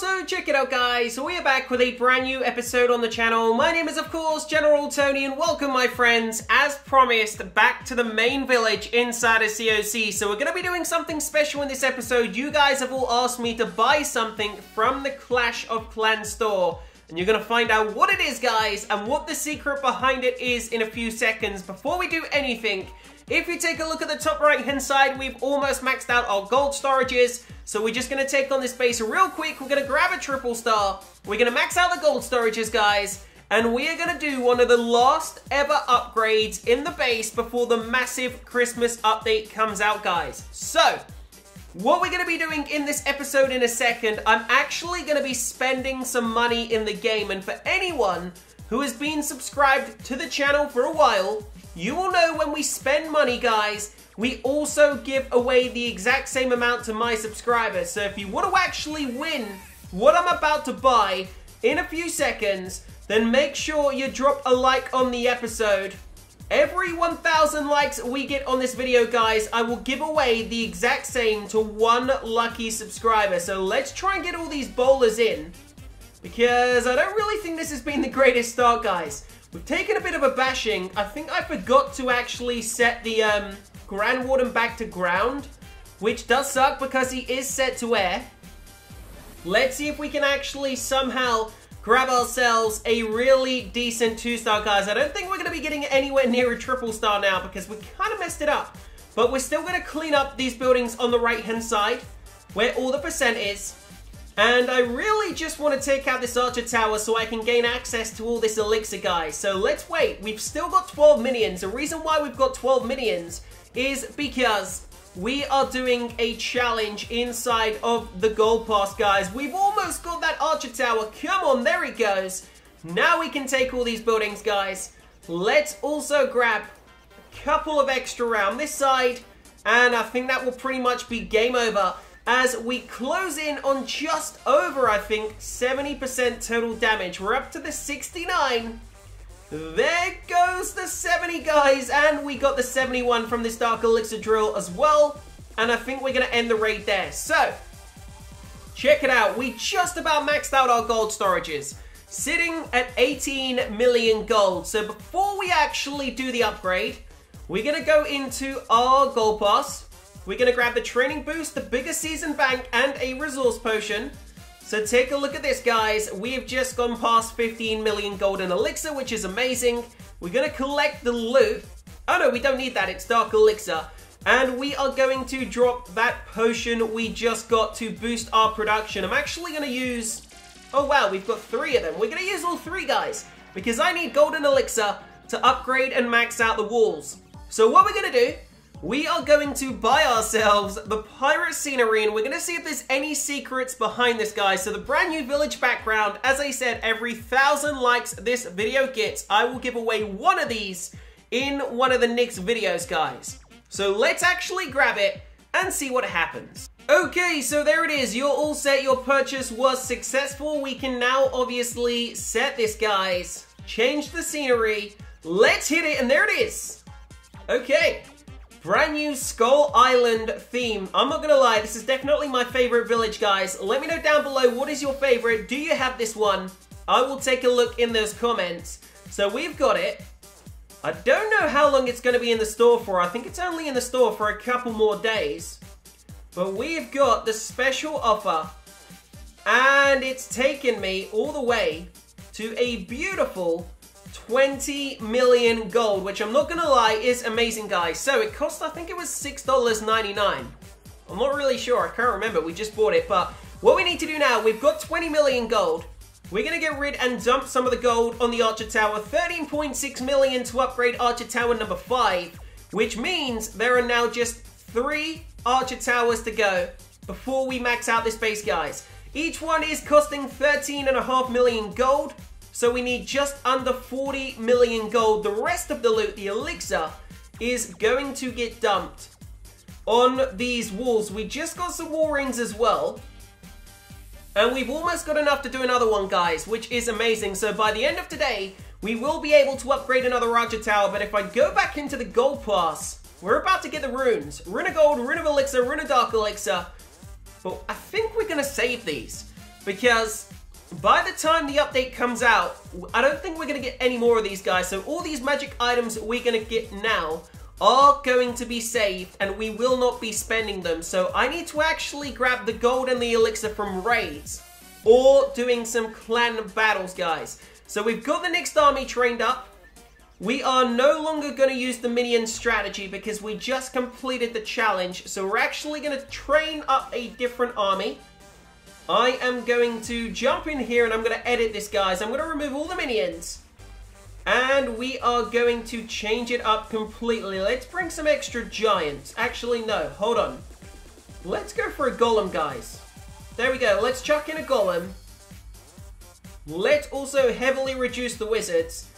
so check it out guys, we are back with a brand new episode on the channel. My name is of course General Tony and welcome my friends, as promised, back to the main village inside of COC. So we're going to be doing something special in this episode. You guys have all asked me to buy something from the Clash of Clans store. And you're going to find out what it is guys, and what the secret behind it is in a few seconds. Before we do anything, if you take a look at the top right hand side, we've almost maxed out our gold storages. So we're just going to take on this base real quick. We're to grab a triple star. We're going to max out the gold storages, guys. And we are going to do one of the last ever upgrades in the base before the massive Christmas update comes out, guys. So, what we're going to be doing in this episode in a second, I'm actually going to be spending some money in the game. And for anyone who has been subscribed to the channel for a while, you will know when we spend money, guys, we also give away the exact same amount to my subscribers. So if you want to actually win what I'm about to buy in a few seconds, then make sure you drop a like on the episode. Every 1,000 likes we get on this video, guys, I will give away the exact same to one lucky subscriber. So let's try and get all these bowlers in. Because I don't really think this has been the greatest start, guys. We've taken a bit of a bashing. I think I forgot to actually set the um, Grand Warden back to ground, which does suck because he is set to air. Let's see if we can actually somehow grab ourselves a really decent two-star, guys. I don't think we're going to be getting anywhere near a triple star now because we kind of messed it up. But we're still going to clean up these buildings on the right-hand side where all the percent is. And I really just want to take out this Archer Tower so I can gain access to all this Elixir, guys. So let's wait. We've still got 12 minions. The reason why we've got 12 minions is because we are doing a challenge inside of the Gold Pass, guys. We've almost got that Archer Tower. Come on, there he goes. Now we can take all these buildings, guys. Let's also grab a couple of extra around this side. And I think that will pretty much be game over as we close in on just over, I think, 70% total damage. We're up to the 69. There goes the 70, guys, and we got the 71 from this Dark Elixir drill as well, and I think we're going to end the raid there. So, check it out. We just about maxed out our gold storages, sitting at 18 million gold. So before we actually do the upgrade, we're going to go into our gold pass, we're going to grab the training boost, the bigger season bank, and a resource potion. So take a look at this, guys. We've just gone past 15 million golden elixir, which is amazing. We're going to collect the loot. Oh no, we don't need that. It's dark elixir. And we are going to drop that potion we just got to boost our production. I'm actually going to use... Oh wow, we've got three of them. We're going to use all three, guys. Because I need golden elixir to upgrade and max out the walls. So what we're going to do we are going to buy ourselves the pirate scenery and we're going to see if there's any secrets behind this guy. So the brand new village background, as I said, every thousand likes this video gets, I will give away one of these in one of the next videos, guys. So let's actually grab it and see what happens. Okay, so there it is. You're all set. Your purchase was successful. We can now obviously set this, guys. Change the scenery. Let's hit it, and there it is. Okay, Brand new Skull Island theme. I'm not gonna lie, this is definitely my favorite village, guys. Let me know down below what is your favorite. Do you have this one? I will take a look in those comments. So we've got it. I don't know how long it's to be in the store for. I think it's only in the store for a couple more days. But we've got the special offer. And it's taken me all the way to a beautiful 20 million gold, which I'm not gonna lie is amazing, guys. So it cost, I think it was $6.99. I'm not really sure, I can't remember, we just bought it, but what we need to do now, we've got 20 million gold. We're gonna get rid and dump some of the gold on the Archer Tower. 13.6 million to upgrade Archer Tower number 5, which means there are now just three Archer Towers to go before we max out this base, guys. Each one is costing 13.5 million gold, so we need just under 40 million gold. The rest of the loot, the elixir, is going to get dumped on these walls. We just got some wall rings as well. And we've almost got enough to do another one, guys, which is amazing. So by the end of today, we will be able to upgrade another Archer Tower. But if I go back into the Gold Pass, we're about to get the runes. Rune of Gold, Rune of Elixir, Rune of Dark Elixir. But I think we're going to save these. because by the time the update comes out, I don't think we're going to get any more of these guys. So all these magic items we're going to get now are going to be saved and we will not be spending them. So I need to actually grab the gold and the elixir from raids or doing some clan battles, guys. So we've got the next army trained up. We are no longer going to use the minion strategy because we just completed the challenge. So we're actually going to train up a different army. I am going to jump in here and I'm going to edit this, guys. I'm going to remove all the minions. And we are going to change it up completely. Let's bring some extra giants. Actually, no. Hold on. Let's go for a golem, guys. There we go. Let's chuck in a golem. Let's also heavily reduce the wizards.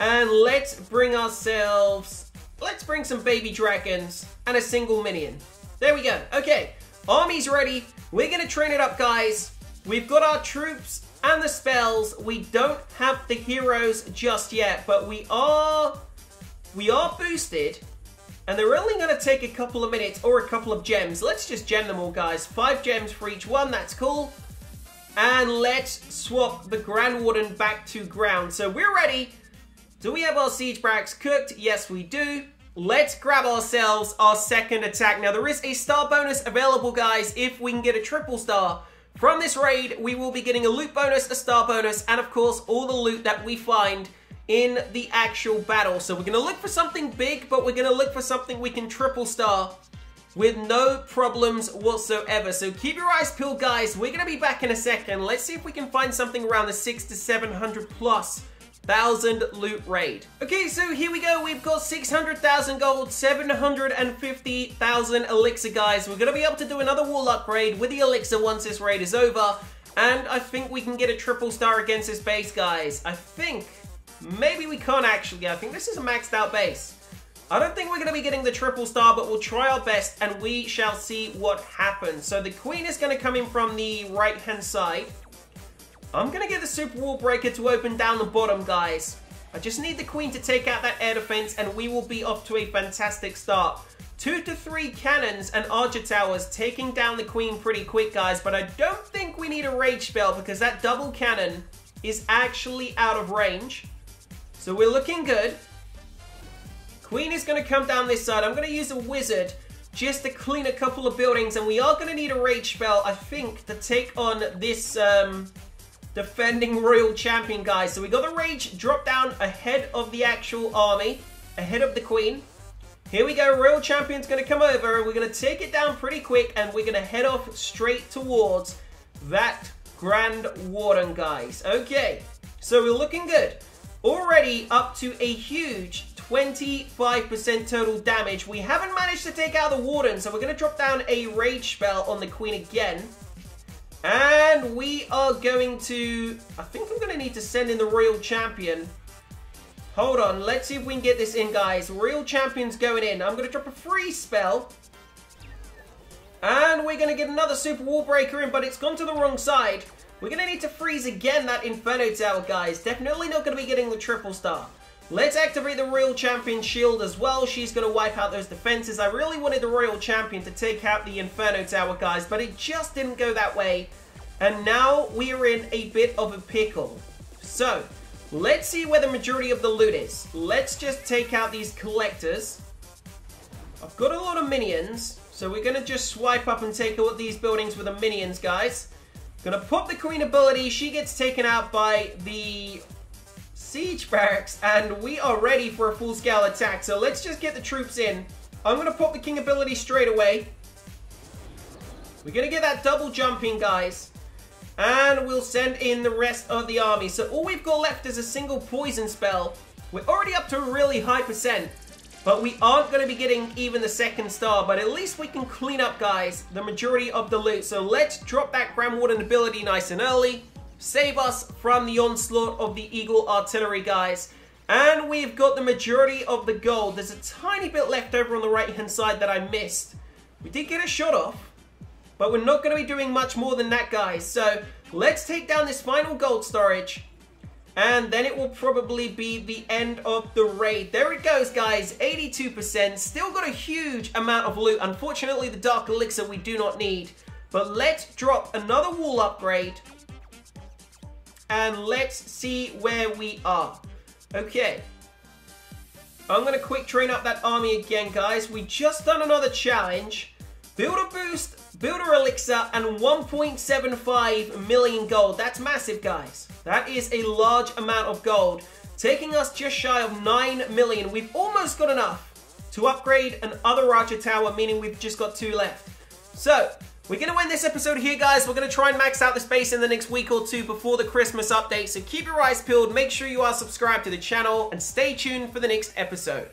And let's bring ourselves... Let's bring some baby dragons and a single minion. There we go. Okay. Army's ready. We're going to train it up, guys. We've got our troops and the spells. We don't have the heroes just yet, but we are... We are boosted. And they're only going to take a couple of minutes or a couple of gems. Let's just gem them all, guys. Five gems for each one. That's cool. And let's swap the Grand Warden back to ground. So we're ready. Do we have our siege barracks cooked? Yes, we do. Let's grab ourselves our second attack. Now, there is a star bonus available, guys, if we can get a triple star. From this raid, we will be getting a loot bonus, a star bonus, and of course, all the loot that we find in the actual battle. So we're going to look for something big, but we're going to look for something we can triple star with no problems whatsoever. So keep your eyes peeled, guys. We're going to be back in a second. Let's see if we can find something around the six to 700 plus thousand loot raid. Okay, so here we go. We've got 600,000 gold, 750,000 elixir, guys. We're to be able to do another wall upgrade with the elixir once this raid is over. And I think we can get a triple star against this base, guys. I think maybe we can't actually. I think this is a maxed out base. I don't think we're going to be getting the triple star, but we'll try our best and we shall see what happens. So the queen is going to come in from the right-hand side. I'm going to get the Super Wall Breaker to open down the bottom, guys. I just need the Queen to take out that air defense, and we will be off to a fantastic start. Two to three cannons and archer towers taking down the Queen pretty quick, guys, but I don't think we need a rage spell because that double cannon is actually out of range. So we're looking good. Queen is going to come down this side. I'm going to use a wizard just to clean a couple of buildings, and we are going to need a rage spell, I think, to take on this... Um, defending Royal Champion, guys. So we got the Rage drop down ahead of the actual army, ahead of the Queen. Here we go, Royal Champion's going to come over. We're going to take it down pretty quick, and we're going to head off straight towards that Grand Warden, guys. Okay, so we're looking good. Already up to a huge 25% total damage. We haven't managed to take out the Warden, so we're going to drop down a Rage spell on the Queen again. And we are going to... I think I'm going to need to send in the Royal Champion. Hold on, let's see if we can get this in, guys. Royal Champion's going in. I'm going to drop a free spell. And we're going to get another Super Wall Breaker in, but it's gone to the wrong side. We're going to need to freeze again that Inferno Tower, guys. Definitely not going to be getting the triple star. Let's activate the Royal Champion shield as well. She's going to wipe out those defenses. I really wanted the Royal Champion to take out the Inferno Tower, guys, but it just didn't go that way. And now we are in a bit of a pickle. So, let's see where the majority of the loot is. Let's just take out these collectors. I've got a lot of minions, so we're going to just swipe up and take out these buildings with the minions, guys. Gonna pop the queen ability. She gets taken out by the siege barracks, and we are ready for a full-scale attack. So let's just get the troops in. I'm going to pop the king ability straight away. We're going to get that double jumping, guys. And we'll send in the rest of the army. So all we've got left is a single poison spell. We're already up to a really high percent. But we aren't going to be getting even the second star. But at least we can clean up, guys, the majority of the loot. So let's drop that Grand Warden ability nice and early save us from the onslaught of the Eagle Artillery, guys. And we've got the majority of the gold. There's a tiny bit left over on the right-hand side that I missed. We did get a shot off, but we're not going to be doing much more than that, guys. So let's take down this final gold storage, and then it will probably be the end of the raid. There it goes, guys. 82%. Still got a huge amount of loot. Unfortunately, the Dark Elixir we do not need. But let's drop another wall upgrade and let's see where we are. Okay. I'm to quick train up that army again, guys. We just done another challenge. Builder boost, builder elixir, and 1.75 million gold. That's massive, guys. That is a large amount of gold, taking us just shy of 9 million. We've almost got enough to upgrade an other Archer Tower, meaning we've just got two left. So, we're going to end this episode here, guys. We're going to try and max out the space in the next week or two before the Christmas update. So keep your eyes peeled, make sure you are subscribed to the channel, and stay tuned for the next episode.